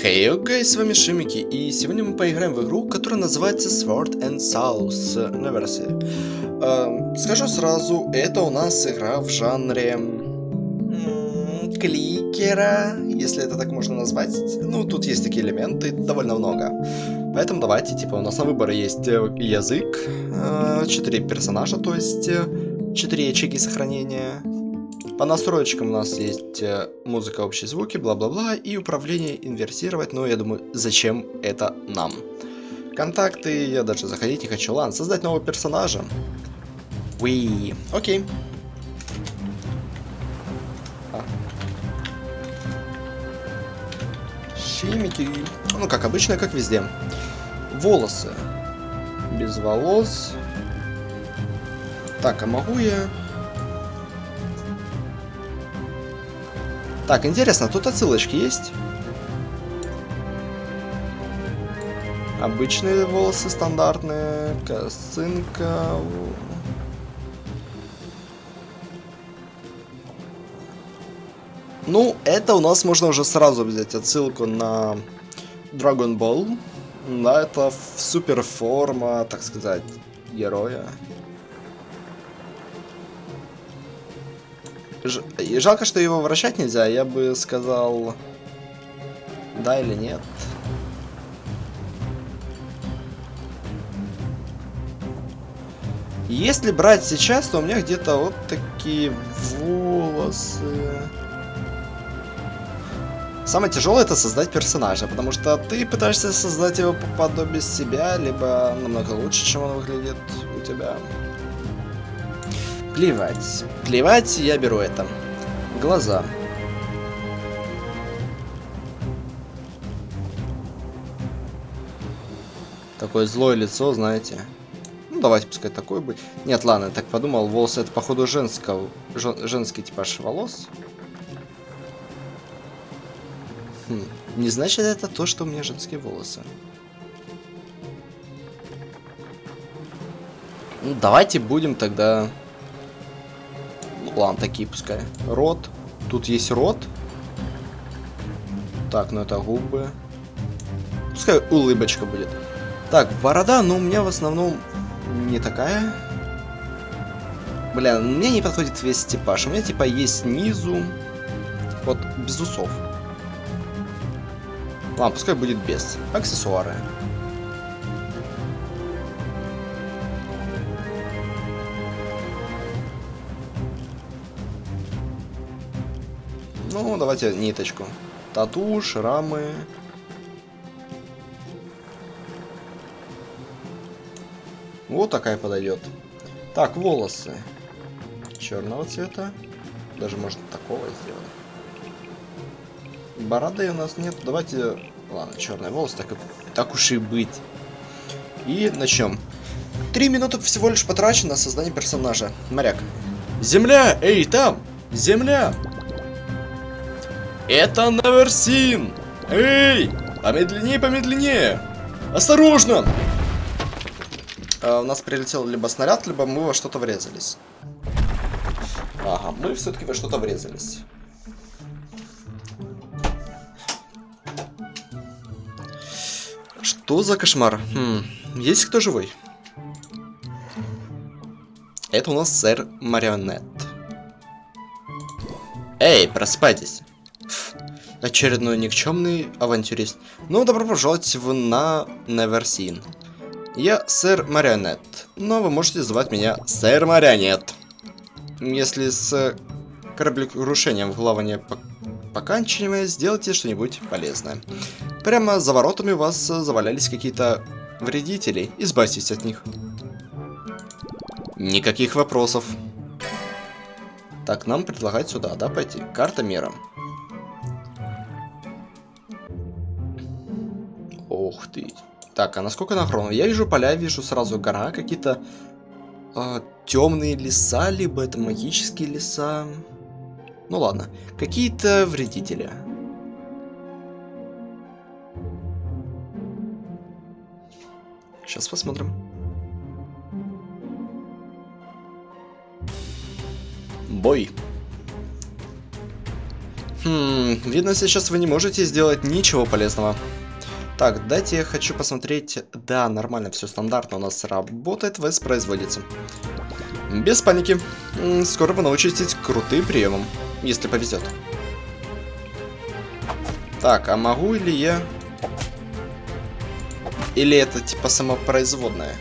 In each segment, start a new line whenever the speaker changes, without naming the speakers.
Хей, hey, гайс, с вами Шимики, и сегодня мы поиграем в игру, которая называется Sword and Souls на версии. Э, скажу сразу, это у нас игра в жанре кликера, если это так можно назвать. Ну, тут есть такие элементы, довольно много. Поэтому давайте, типа, у нас на выбор есть э, язык, э, 4 персонажа, то есть 4 э, ячейки сохранения, по настроечкам у нас есть э, музыка, общие звуки, бла-бла-бла, и управление инверсировать, но я думаю, зачем это нам? Контакты, я даже заходить не хочу. Ладно, создать нового персонажа. Уи, окей. А. Ну, как обычно, как везде. Волосы. Без волос. Так, а могу я... Так, интересно, тут отсылочки есть? Обычные волосы стандартные, косынка. Ну, это у нас можно уже сразу взять отсылку на Dragon Ball. Да, это супер форма, так сказать, героя. Ж... Жалко, что его вращать нельзя. Я бы сказал... Да или нет. Если брать сейчас, то у меня где-то вот такие волосы. Самое тяжелое это создать персонажа, потому что ты пытаешься создать его по подобию себя, либо намного лучше, чем он выглядит у тебя. Плевать. Плевать, я беру это. Глаза. Такое злое лицо, знаете. Ну, давайте пускай такой будет. Нет, ладно, я так подумал, волосы это, походу, женского, жен, женский типаж волос. Хм, не значит это то, что у меня женские волосы. Ну, давайте будем тогда Ладно, такие пускай. Рот. Тут есть рот. Так, ну это губы. Пускай улыбочка будет. Так, борода, ну, у меня в основном не такая. Бля, мне не подходит весь типаж. У меня типа есть снизу. Вот, без усов. Ладно, пускай будет без. Аксессуары. Ну, давайте ниточку. Тату, шрамы. Вот такая подойдет. Так, волосы. Черного цвета. Даже можно такого сделать. Бороды у нас нет. Давайте... Ладно, черные волосы, так, так уж и быть. И начнем. Три минуты всего лишь потрачено на создание персонажа. Моряк. Земля! Эй, там! Земля! Это Наверсин! Эй! Помедленнее, помедленнее! Осторожно! А, у нас прилетел либо снаряд, либо мы во что-то врезались. Ага, мы все-таки во что-то врезались. Что за кошмар? Хм, есть кто живой? Это у нас сэр Марионет. Эй, проспайтесь очередной никчемный авантюрист. Ну, добро пожаловать в на Неверсин. Я сэр Марионет, но вы можете звать меня сэр Марионет. Если с кораблекрушением в плавание поканчивая, сделайте что-нибудь полезное. Прямо за воротами у вас завалялись какие-то вредители, избавьтесь от них. Никаких вопросов. Так, нам предлагают сюда, да, пойти? Карта мира. Ух ты. Так, а насколько на хрону? Я вижу поля, вижу сразу гора, какие-то э, темные леса, либо это магические леса. Ну ладно. Какие-то вредители. Сейчас посмотрим. Бой. Хм, видно, сейчас вы не можете сделать ничего полезного. Так, дайте я хочу посмотреть. Да, нормально, все стандартно у нас работает, воспроизводится. Без паники. Скоро вы научитесь крутым приемам, если повезет. Так, а могу ли я... Или это типа самопроизводное?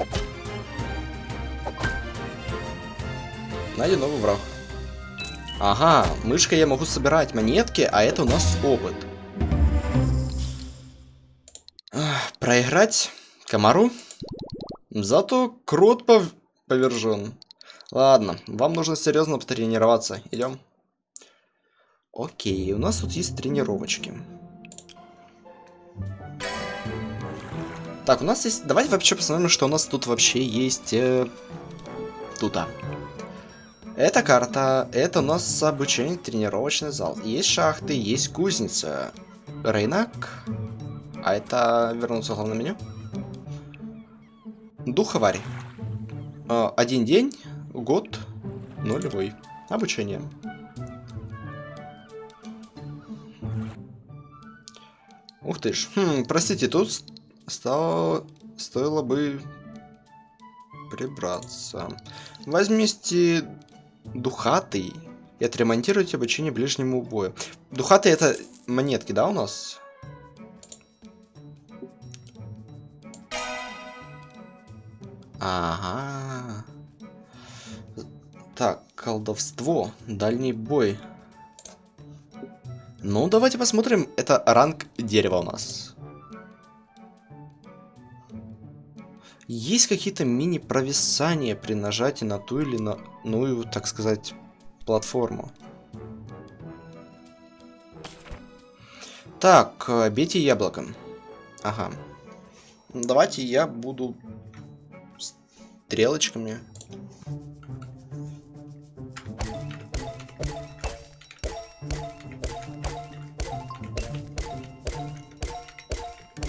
Найди новый враг. Ага, мышкой я могу собирать монетки, а это у нас опыт. Проиграть комару? Зато крот пов... повержен. Ладно, вам нужно серьезно потренироваться. Идем. Окей, у нас тут есть тренировочки. Так, у нас есть... Давайте вообще посмотрим, что у нас тут вообще есть... Э... Тут. -а. Это карта, это у нас обучение, тренировочный зал. Есть шахты, есть кузница. Рынок. А это вернуться в главное меню. Дух аварии. А, один день, год, нулевой. Обучение. Ух ты ж. Хм, простите, тут стало... стоило бы прибраться. Возьмите духатый и отремонтируйте обучение ближнему бою. Духатый это монетки, да, у нас? Колдовство, дальний бой. Ну, давайте посмотрим. Это ранг дерева у нас. Есть какие-то мини-провисания при нажатии на ту или на ну, так сказать, платформу. Так, э, бейте яблоком. Ага. Давайте я буду стрелочками.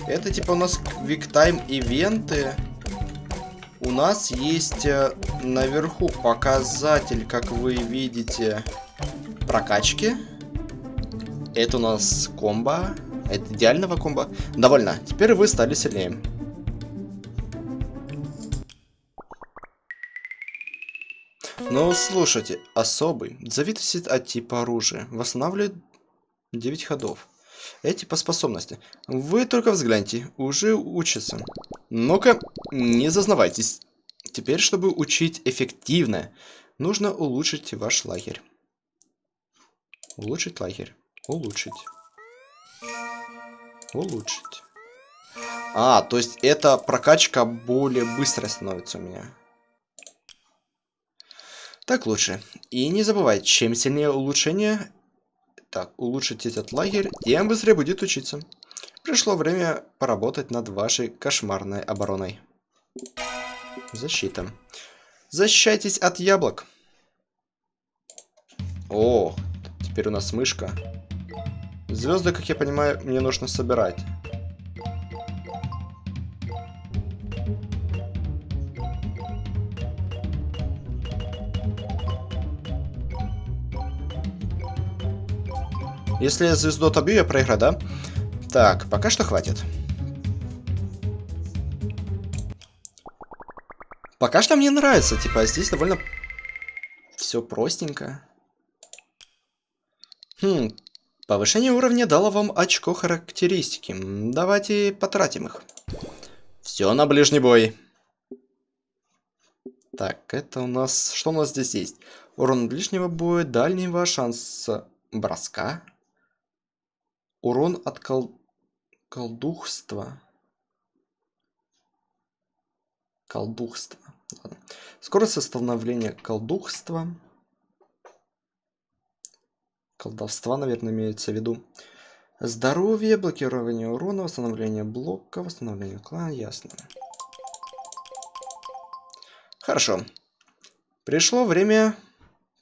Это типа у нас квиктайм ивенты. У нас есть э, наверху показатель, как вы видите, прокачки. Это у нас комбо. Это идеального комбо. Довольно. Теперь вы стали сильнее. Но слушайте, особый зависит от типа оружия. Восстанавливает 9 ходов. Эти по способности. Вы только взгляньте, уже учатся. Ну-ка, не зазнавайтесь. Теперь, чтобы учить эффективно, нужно улучшить ваш лагерь. Улучшить лагерь. Улучшить. Улучшить. А, то есть эта прокачка более быстро становится у меня. Так лучше. И не забывайте, чем сильнее улучшение, так, улучшить этот лагерь, тем быстрее будет учиться. Пришло время поработать над вашей кошмарной обороной. Защита. Защищайтесь от яблок. О, теперь у нас мышка. Звезды, как я понимаю, мне нужно собирать. Если я звезду отобью, я проиграю, да? Так, пока что хватит. Пока что мне нравится, типа, здесь довольно все простенько. Хм, повышение уровня дало вам очко характеристики. Давайте потратим их. Все на ближний бой. Так, это у нас... Что у нас здесь есть? Урон ближнего боя, дальнего, шанс броска. Урон от кол... колдухства. Колдухство. Скорость восстановления колдухства. Колдовства, наверное, имеется в виду. Здоровье, блокирование урона, восстановление блока, восстановление клана, ясно. Хорошо. Пришло время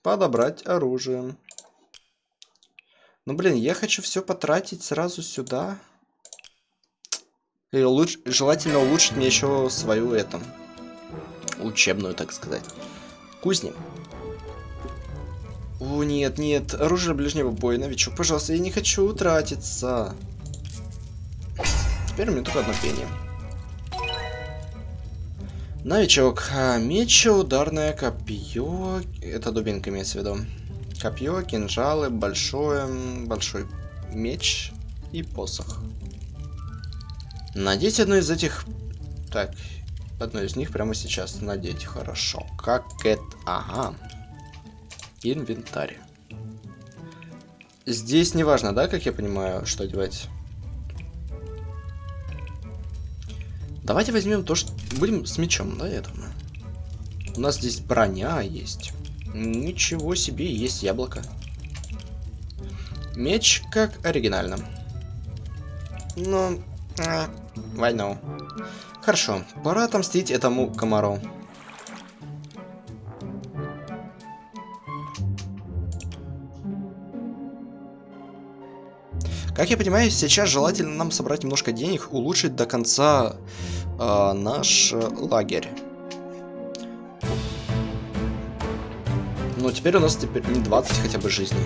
подобрать оружие. Ну, блин, я хочу все потратить сразу сюда. И луч... желательно улучшить мне еще свою эту учебную, так сказать. Кузни. О, нет, нет, оружие ближнего боя, новичок, пожалуйста, я не хочу тратиться. Теперь у меня только одно пение. Новичок, а, меч, ударное копье, это дубинка имеется в виду. Копье, кинжалы, большое, большой меч и посох. Надеть одно из этих... Так, одно из них прямо сейчас надеть. Хорошо. Как это... Ага. Инвентарь. Здесь не важно, да, как я понимаю, что одевать? Давайте возьмем то, что... Будем с мечом, да, я думаю. У нас здесь броня есть. Ничего себе, есть яблоко. Меч как оригинально. Ну, а, why no? Хорошо, пора отомстить этому комару. Как я понимаю, сейчас желательно нам собрать немножко денег, улучшить до конца э, наш э, лагерь. Теперь у нас теперь не 20 хотя бы жизней.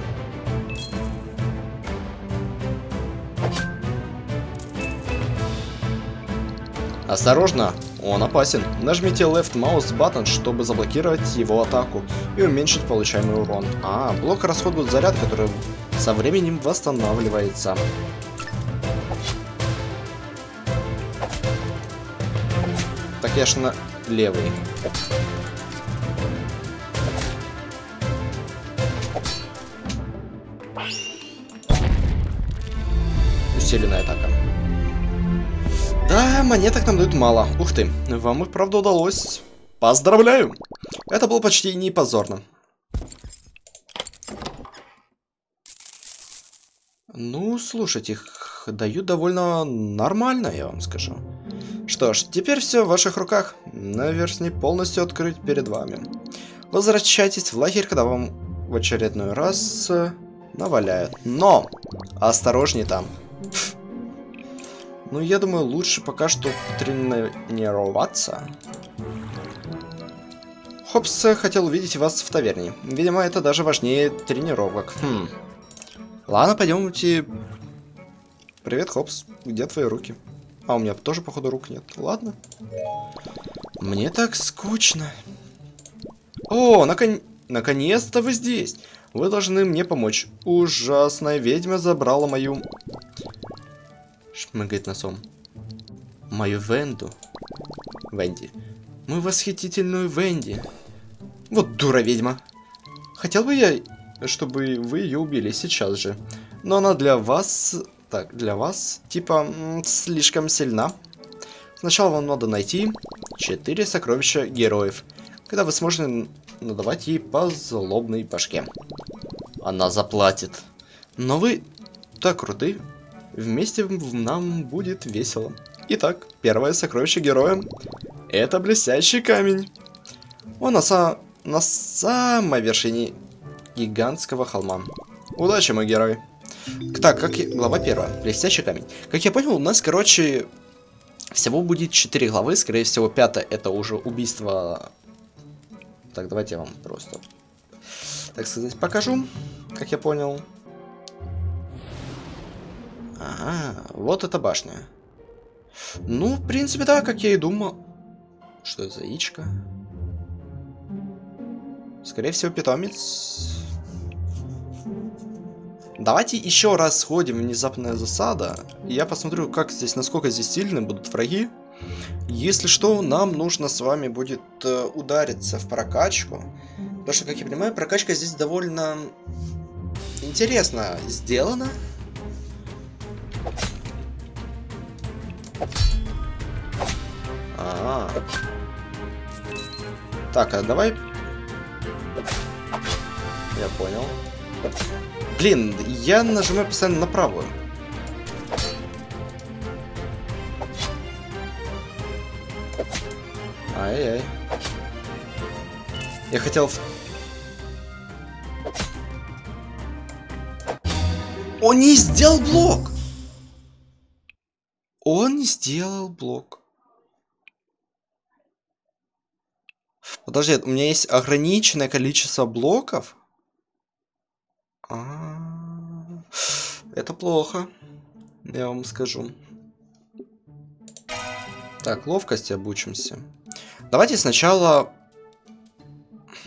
Осторожно, он опасен. Нажмите Left Mouse Button, чтобы заблокировать его атаку и уменьшить получаемый урон. А, блок расходует заряд, который со временем восстанавливается. Так я ж на левый. Усиленная атака. Да, монеток нам дают мало. Ух ты, вам и правда удалось. Поздравляю! Это было почти не позорно. Ну, слушайте, их дают довольно нормально, я вам скажу. Что ж, теперь все в ваших руках. Наверсний полностью открыть перед вами. Возвращайтесь в лагерь, когда вам в очередной раз э, наваляют. Но! Осторожней там. Ну, я думаю, лучше пока что тренироваться. Хопс хотел увидеть вас в таверне. Видимо, это даже важнее тренировок. Хм. Ладно, пойдемте. Привет, Хопс. Где твои руки? А, у меня тоже, походу, рук нет. Ладно. Мне так скучно. О, након... наконец-то вы здесь. Вы должны мне помочь. Ужасная ведьма забрала мою шмыгает носом. Мою Венду. Венди. Мою восхитительную Венди. Вот дура ведьма. Хотел бы я, чтобы вы ее убили сейчас же. Но она для вас... Так, для вас, типа, слишком сильна. Сначала вам надо найти 4 сокровища героев, когда вы сможете надавать ей по злобной башке. Она заплатит. Но вы так круты, Вместе нам будет весело. Итак, первое сокровище героя – это блестящий камень. Он на, са на самой вершине гигантского холма. Удачи, мой герой. Так, как я... глава первая. Блестящий камень. Как я понял, у нас, короче, всего будет 4 главы. Скорее всего, пятая это уже убийство... Так, давайте я вам просто, так сказать, покажу, как я понял. Ага, вот эта башня. Ну, в принципе, да, как я и думал. Что это за яичко? Скорее всего, питомец. Давайте еще раз сходим в внезапная засада. Я посмотрю, как здесь, насколько здесь сильны будут враги. Если что, нам нужно с вами будет э, удариться в прокачку. Потому что, как я понимаю, прокачка здесь довольно интересно сделана. А, -а, а Так, а давай... Я понял. Блин, я нажимаю постоянно на правую. Ай-яй. Я хотел... Он не сделал блок! Он сделал блок. Подожди, у меня есть ограниченное количество блоков? А -а -а. Это плохо. Я вам скажу. Так, ловкости обучимся. Давайте сначала...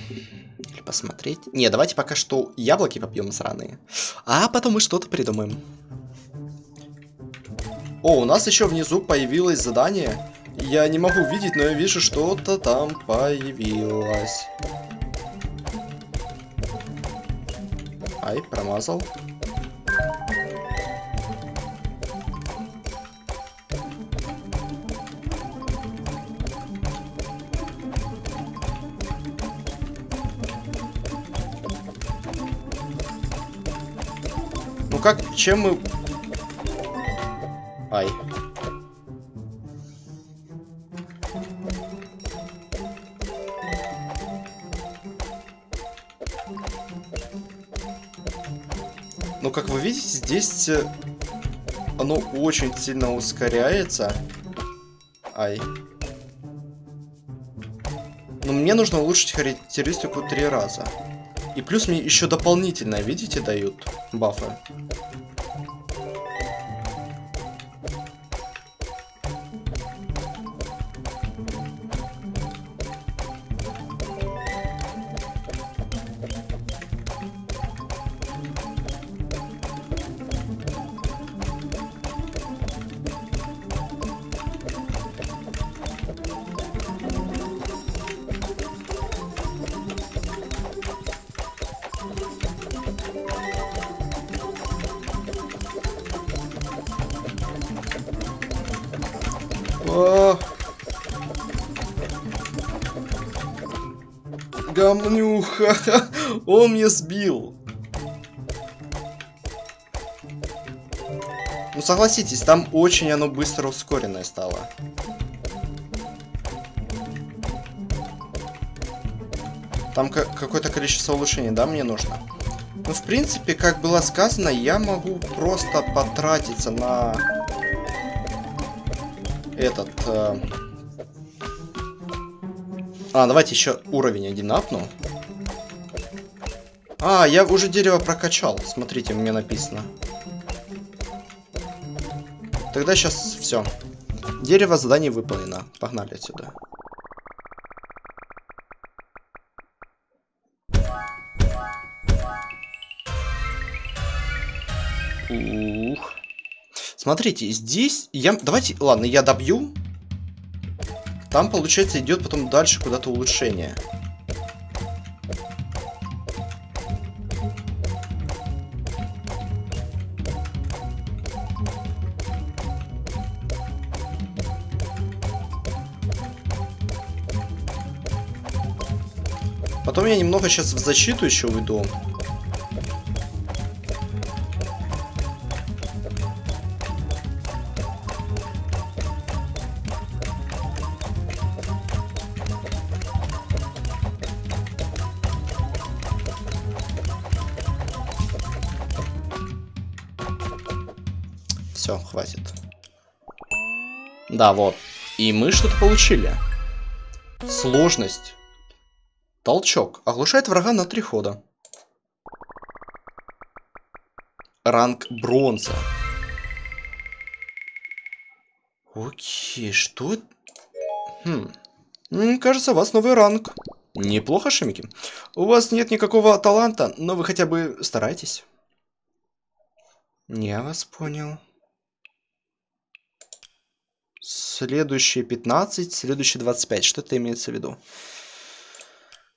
Или посмотреть... Не, давайте пока что яблоки попьем сраные. А потом мы что-то придумаем. О, у нас еще внизу появилось задание. Я не могу видеть, но я вижу, что-то там появилось. Ай, промазал. Ну как, чем мы... как вы видите, здесь э, оно очень сильно ускоряется. Ай. Но мне нужно улучшить характеристику три раза. И плюс мне еще дополнительно, видите, дают бафы. Гамнюха! Он мне сбил! Ну согласитесь, там очень оно быстро ускоренное стало. Там какое-то количество улучшений, да, мне нужно? Ну, в принципе, как было сказано, я могу просто потратиться на этот... Э... А, давайте еще уровень один апну. А, я уже дерево прокачал. Смотрите, мне написано. Тогда сейчас все. Дерево задание выполнено. Погнали отсюда. Ух. Смотрите, здесь я... Давайте, ладно, я добью. Там, получается, идет потом дальше куда-то улучшение. Потом я немного сейчас в защиту еще уйду. Да, вот. И мы что-то получили. Сложность. Толчок. Оглушает врага на три хода. Ранг бронза. Окей, что... Хм. Кажется, у вас новый ранг. Неплохо, Шимики. У вас нет никакого таланта, но вы хотя бы старайтесь. Я вас понял. Следующие 15, следующие 25. Что это имеется в виду?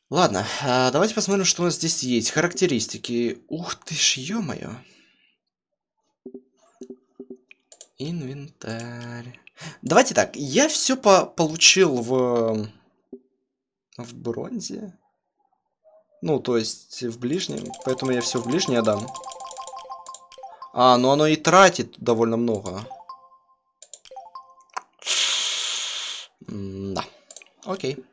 Ладно, а, давайте посмотрим, что у нас здесь есть. Характеристики. Ух ты ж, ё-моё. Инвентарь. Давайте так, я все по получил в... В бронзе. Ну, то есть в ближнем, поэтому я все в ближнее дам. А, ну оно и тратит довольно много. Да. Окей.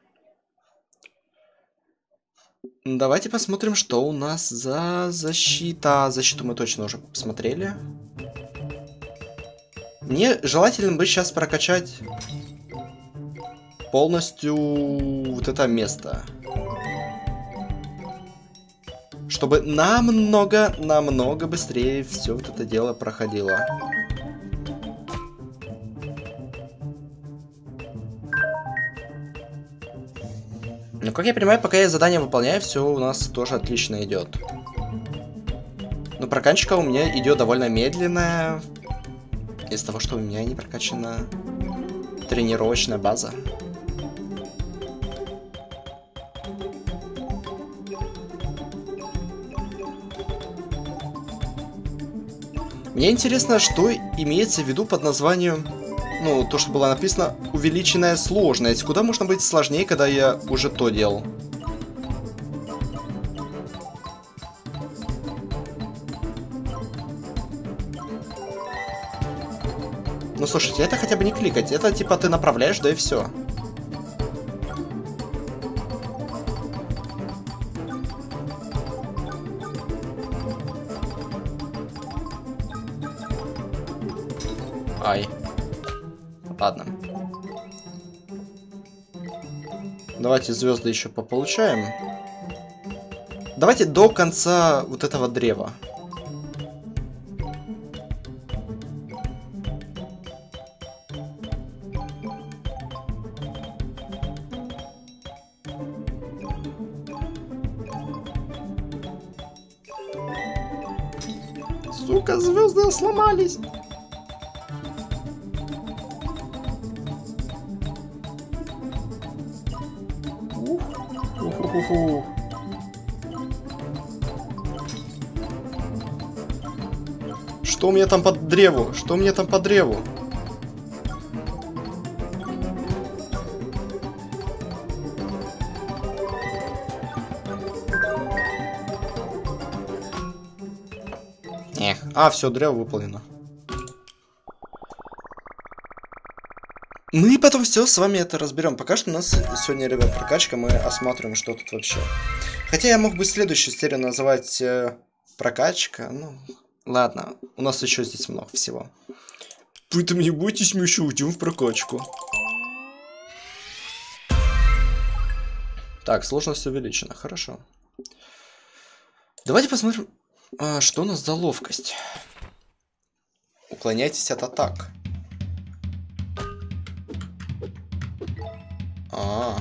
Давайте посмотрим, что у нас за защита. Защиту мы точно уже посмотрели. Мне желательно бы сейчас прокачать полностью вот это место. чтобы намного, намного быстрее все вот это дело проходило. Ну, как я понимаю, пока я задание выполняю, все у нас тоже отлично идет. Но прокачка у меня идет довольно медленная. Из-за того, что у меня не прокачана тренировочная база. Мне интересно, что имеется в виду под названием, ну, то, что было написано, увеличенная сложность. Куда можно быть сложнее, когда я уже то делал? Ну, слушайте, это хотя бы не кликать. Это типа ты направляешь, да и все. Давайте звезды еще пополучаем. Давайте до конца вот этого древа. Сука, звезды сломались. Что у меня там под древу? Что у меня там по древу? Эх. А, все, древо выполнено. Мы потом все с вами это разберем. Пока что у нас сегодня, ребят, прокачка. Мы осмотрим, что тут вообще. Хотя я мог бы следующую серию называть э, прокачка. Ну, ладно. У нас еще здесь много всего. Поэтому не бойтесь, мы еще уйдем в прокачку. Так, сложность увеличена. Хорошо. Давайте посмотрим, а, что у нас за ловкость. Уклоняйтесь от атак. А.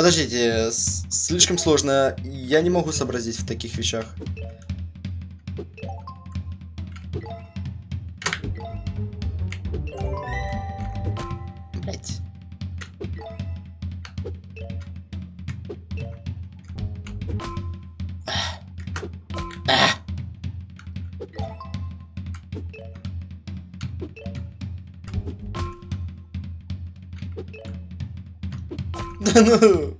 Подождите, слишком сложно. Я не могу сообразить в таких вещах. Блять. Да ну!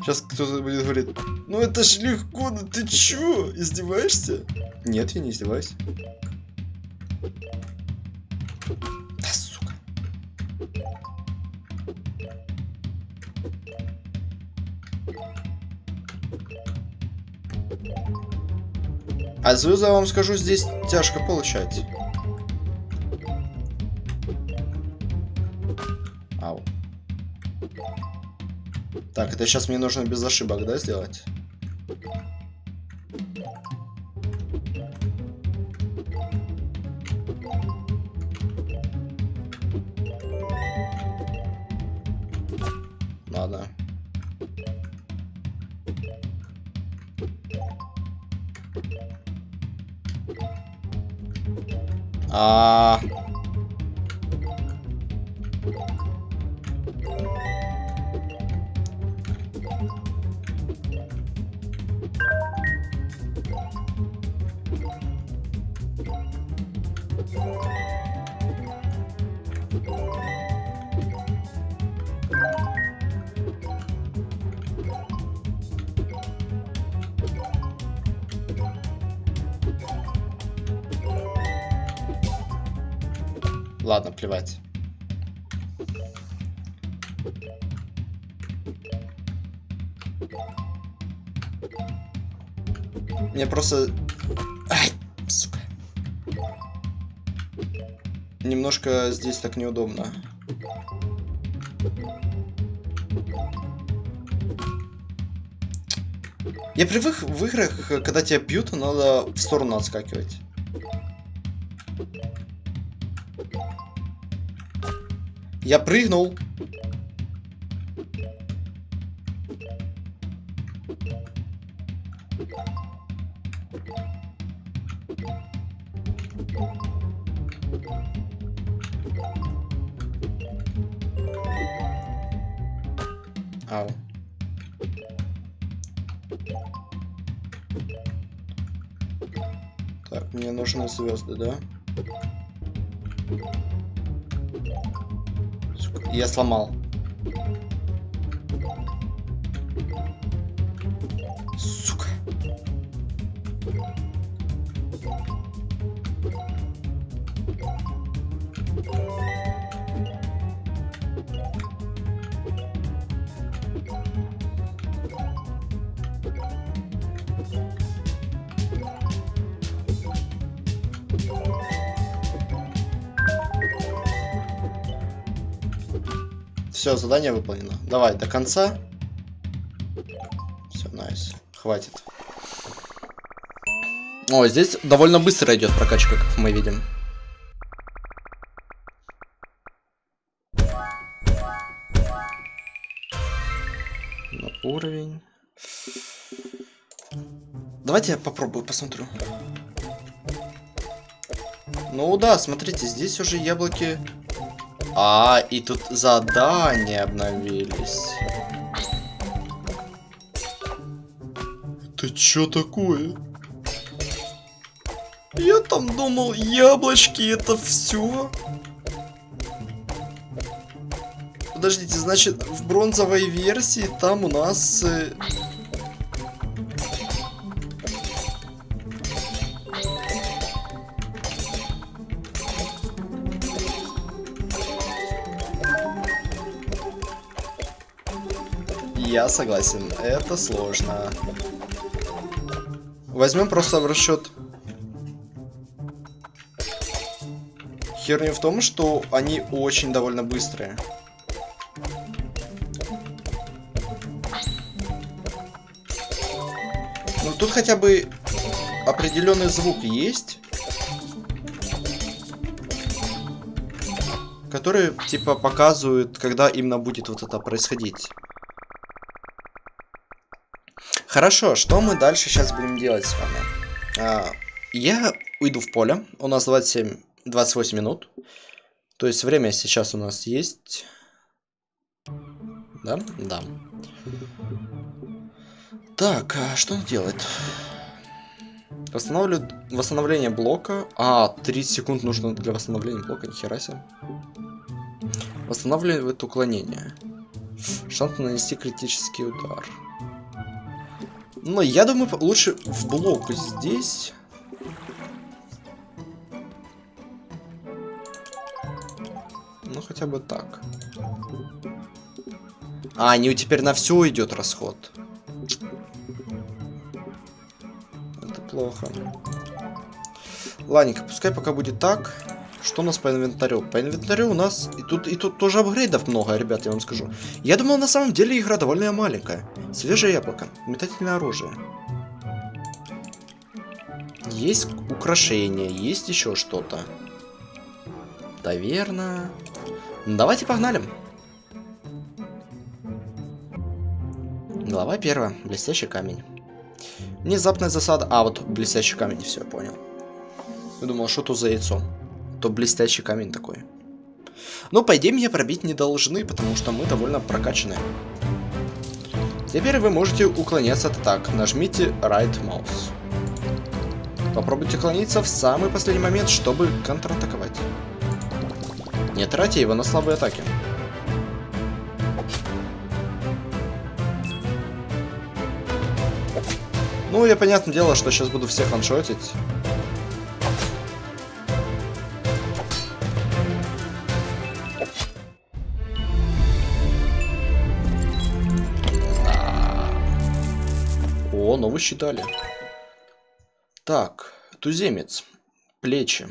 Сейчас кто-то будет говорить, ну это ж легко, ну ты чё, издеваешься? Нет, я не издеваюсь. Да, сука. А звезды, я вам скажу, здесь тяжко получать. Это сейчас мне нужно без ошибок, да, сделать? Ладно, плевать. Мне просто... Ай, Сука. Немножко здесь так неудобно. Я привык в играх, когда тебя бьют, надо в сторону отскакивать. Я прыгнул. Ау. Так, мне нужны звезды, да? Я сломал. Все, задание выполнено. Давай, до конца. Все, найс. Хватит. О, здесь довольно быстро идет прокачка, как мы видим. На уровень. Давайте я попробую, посмотрю. Ну да, смотрите, здесь уже яблоки а, и тут задания обновились. Ты чё такое? Я там думал, яблочки это все. Подождите, значит, в бронзовой версии там у нас... э, Я согласен, это сложно. Возьмем просто в расчет. Херня в том, что они очень довольно быстрые. Ну тут хотя бы определенный звук есть. Который типа показывает, когда именно будет вот это происходить. Хорошо, что мы дальше сейчас будем делать с вами? А, я уйду в поле. У нас 27, 28 минут. То есть время сейчас у нас есть. Да? Да. Так, а что он делает? Восстанавливает восстановление блока. А, 30 секунд нужно для восстановления блока, нихера себе. Восстанавливает уклонение. Шанс нанести критический удар. Но я думаю, лучше в блок здесь. Ну, хотя бы так. А, не теперь на все идет расход. Это плохо. Ладненько, пускай пока будет так. Что у нас по инвентарю? По инвентарю у нас... И тут, и тут тоже апгрейдов много, ребят, я вам скажу. Я думал, на самом деле игра довольно маленькая. Свежее яблоко. Метательное оружие. Есть украшения, есть еще что-то. Таверна. Ну, давайте погнали. Глава первая. Блестящий камень. Внезапная засада. А, вот блестящий камень, все, я понял. Я думал, что тут за яйцо. То блестящий камень такой. Но, по идее, меня пробить не должны, потому что мы довольно прокачаны. Теперь вы можете уклоняться от атак. Нажмите Right Mouse. Попробуйте уклониться в самый последний момент, чтобы контратаковать. Не тратьте его на слабые атаки. Ну, я понятное дело, что сейчас буду всех ваншотить. О, новый щит дали. Так, Туземец. Плечи.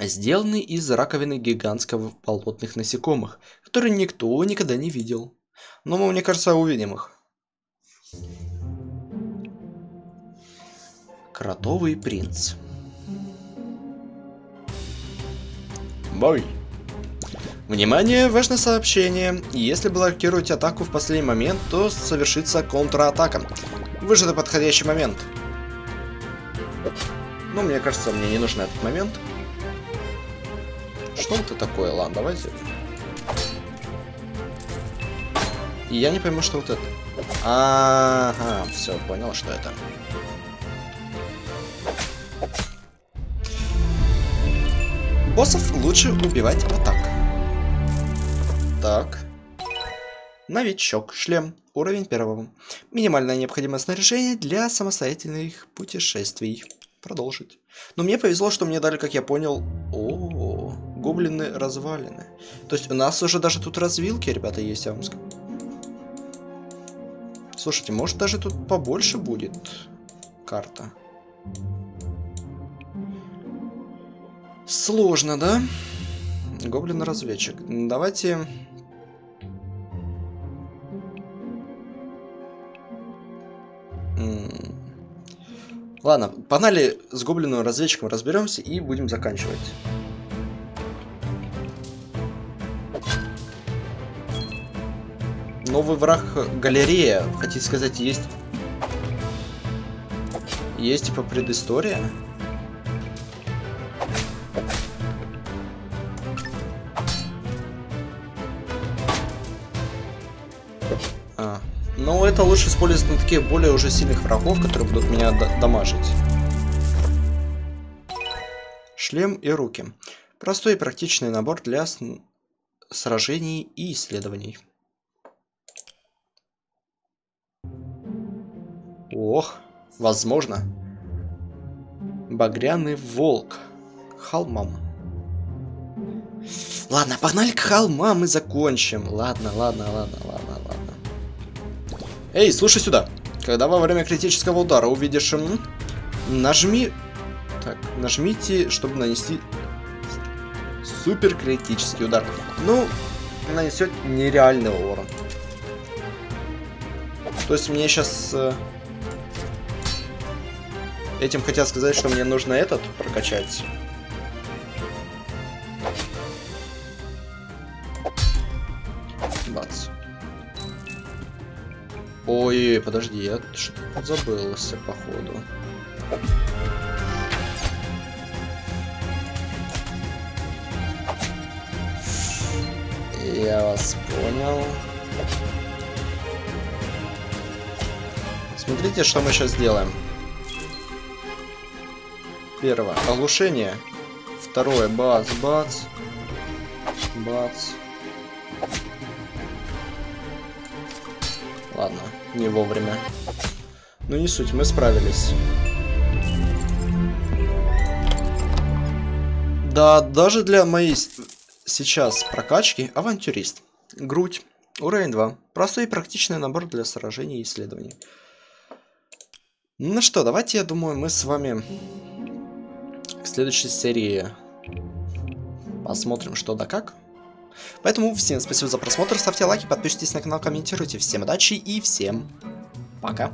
Сделаны из раковины гигантского болотных насекомых, которые никто никогда не видел. Но мы, мне кажется, увидим их. Кротовый принц. Бой. Внимание, важное сообщение. Если блокировать атаку в последний момент, то совершится контратака. Выжатый подходящий момент. Ну, мне кажется, мне не нужен этот момент. Что это такое? Ладно, давайте. И я не пойму, что вот это. Ага, все, понял, что это. Боссов лучше убивать вот так. Так. Новичок. Шлем. Уровень первого. Минимальное необходимое снаряжение для самостоятельных путешествий. Продолжить. Но мне повезло, что мне дали, как я понял... О, гоблины развалины. То есть у нас уже даже тут развилки, ребята, есть, я вам скажу. Слушайте, может даже тут побольше будет карта. Сложно, да? Гоблин-разведчик. Давайте... Ладно, погнали с гоблином разведчиком разберемся и будем заканчивать. Новый враг галерея. Хотите сказать, есть... Есть типа предыстория? А. Но это лучше использовать на таких более уже сильных врагов, которые будут меня дамажить. Шлем и руки. Простой и практичный набор для сражений и исследований. Ох, возможно. Багряный волк. Холмам. Ладно, погнали к холмам и закончим. Ладно, ладно, ладно, ладно, ладно. Эй, слушай сюда. Когда во время критического удара увидишь... Нажми... Так, нажмите, чтобы нанести супер критический удар. Ну, нанесет нереальный урон. То есть мне сейчас... Этим хотят сказать, что мне нужно этот прокачать. Бац. Ой, подожди, я что-то подзабылся, походу. Я вас понял. Смотрите, что мы сейчас делаем. Первое. Оглушение. Второе. Бац, бац. Бац. Ладно, не вовремя. Ну не суть, мы справились. Да, даже для моей сейчас прокачки авантюрист. Грудь. Уровень 2. Простой и практичный набор для сражений и исследований. Ну что, давайте, я думаю, мы с вами к следующей серии посмотрим что да как. Поэтому всем спасибо за просмотр, ставьте лайки, подписывайтесь на канал, комментируйте. Всем удачи и всем пока.